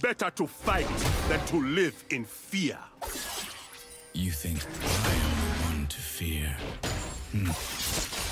Better to fight than to live in fear. You think I am the one to fear? Hmm.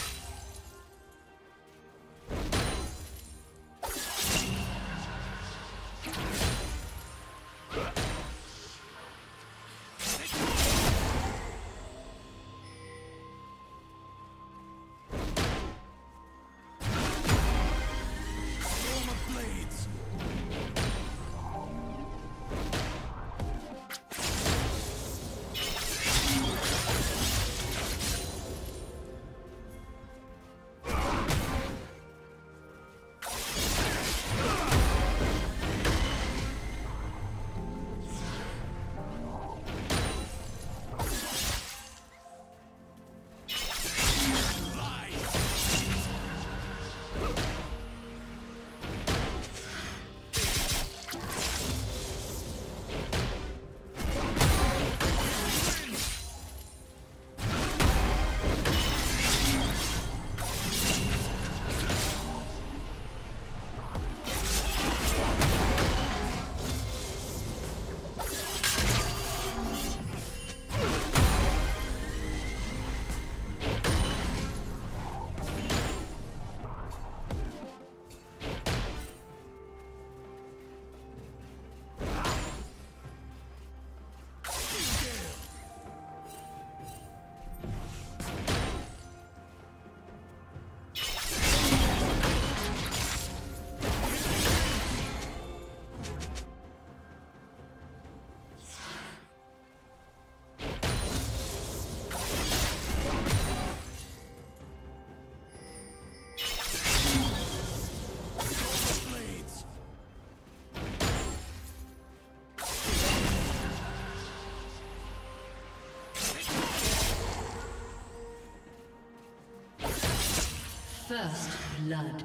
First blood.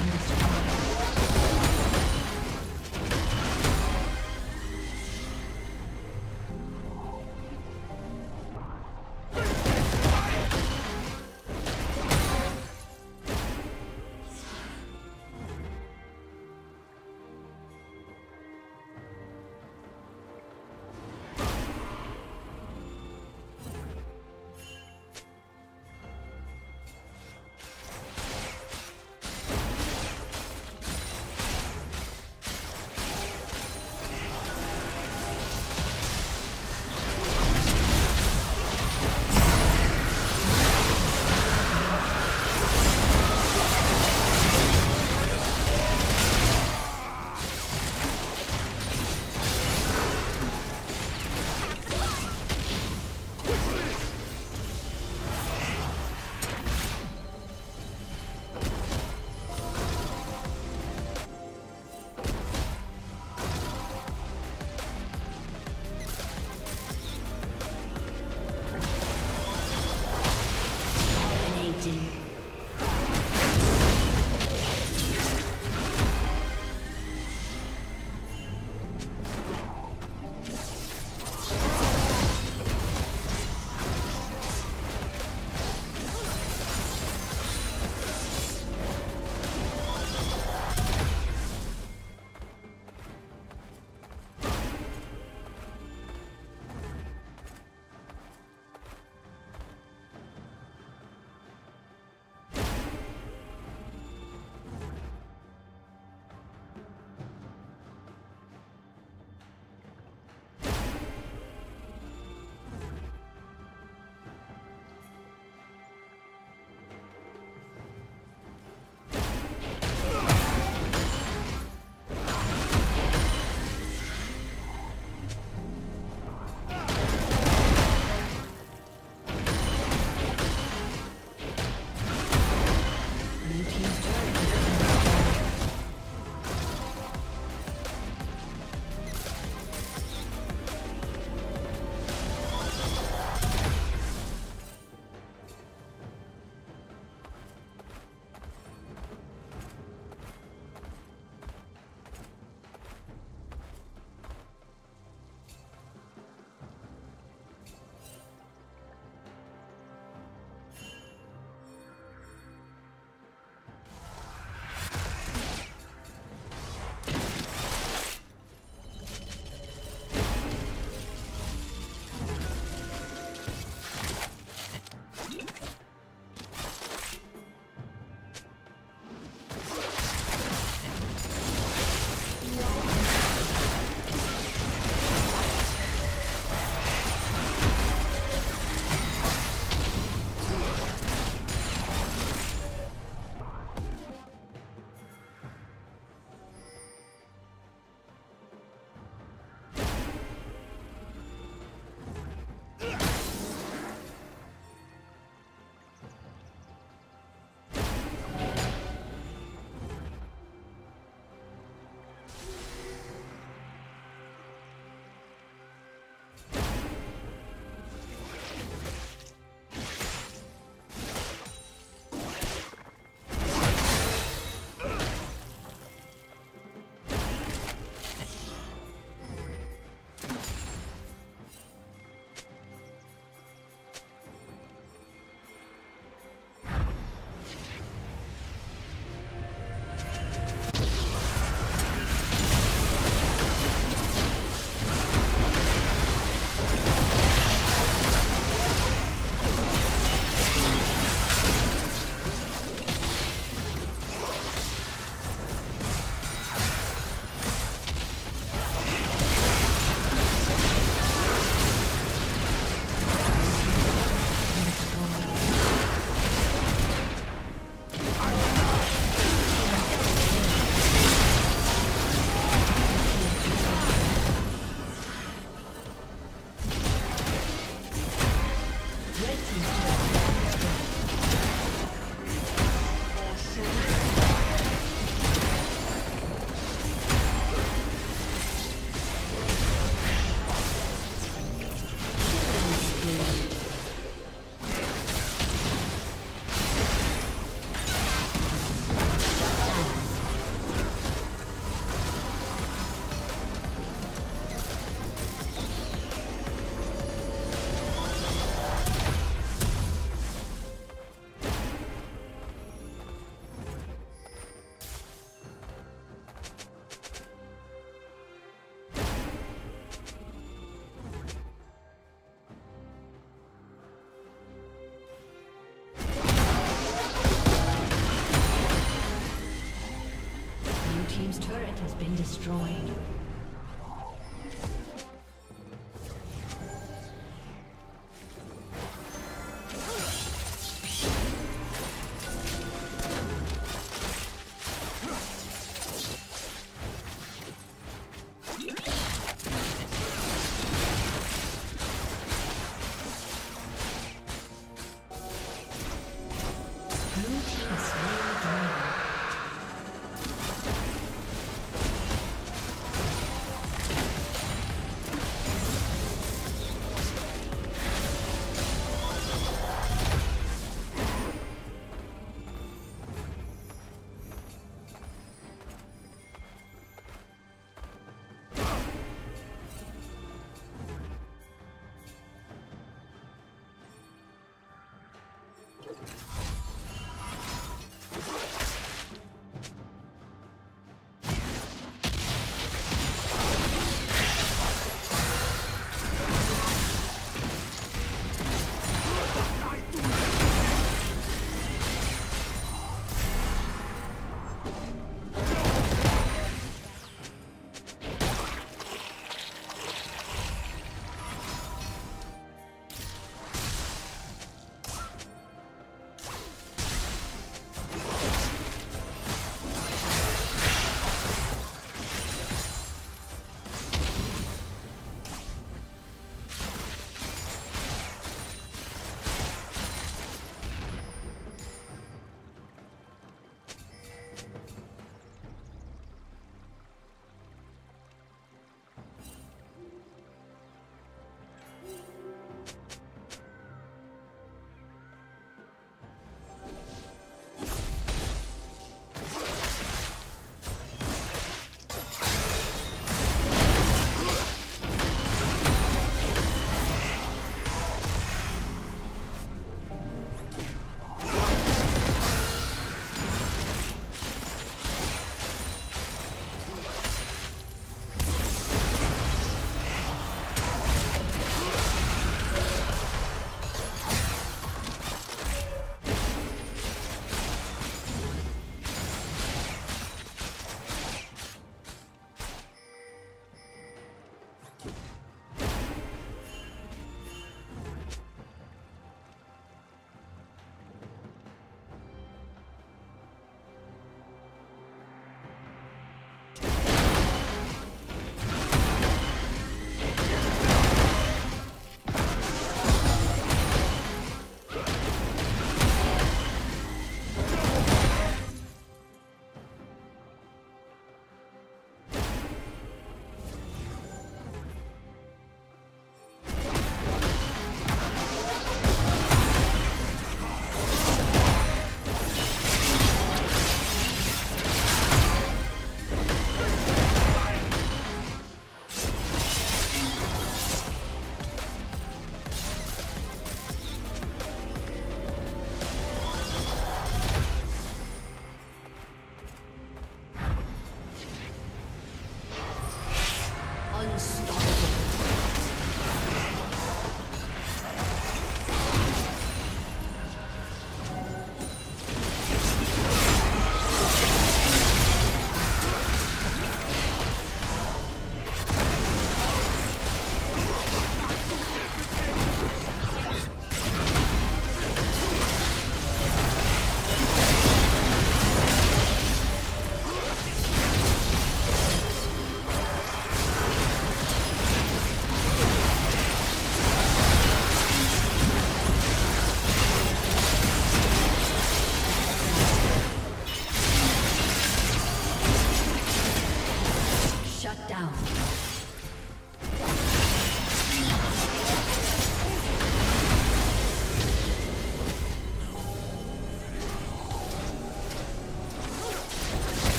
destroyed.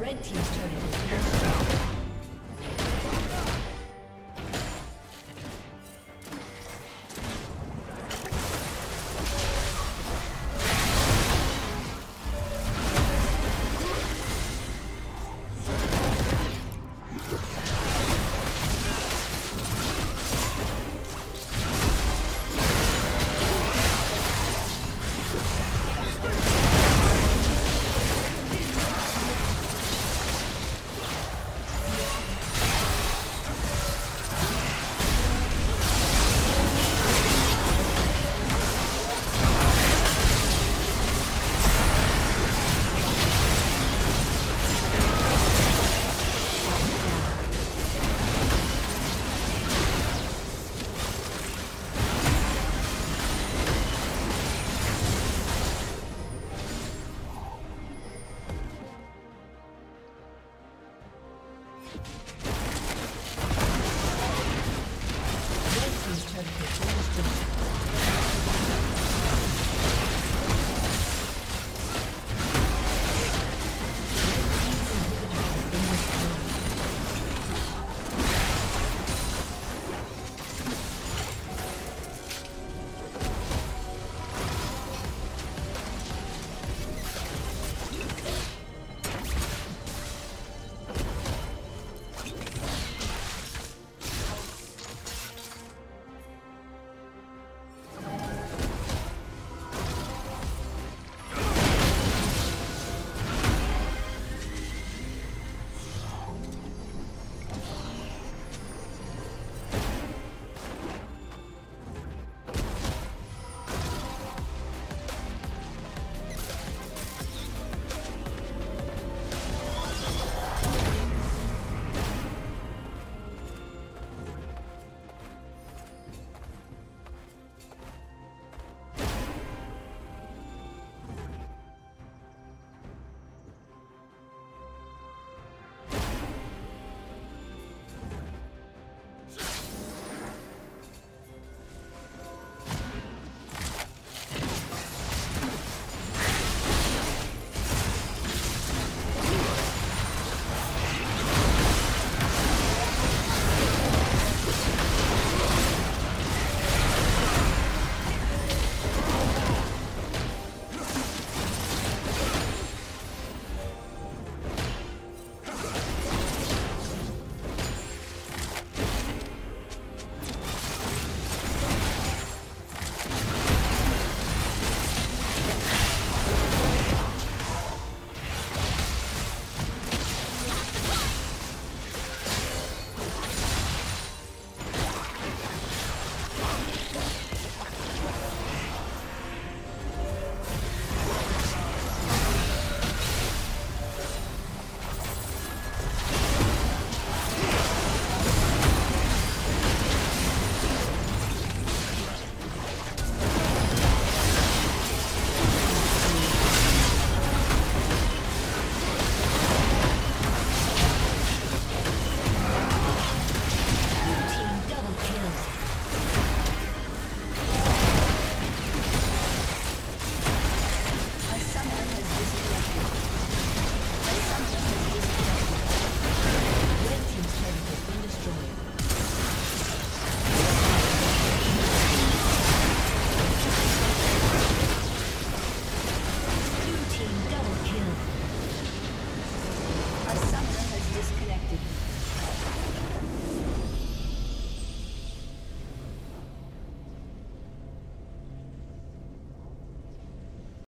Red Team's turret.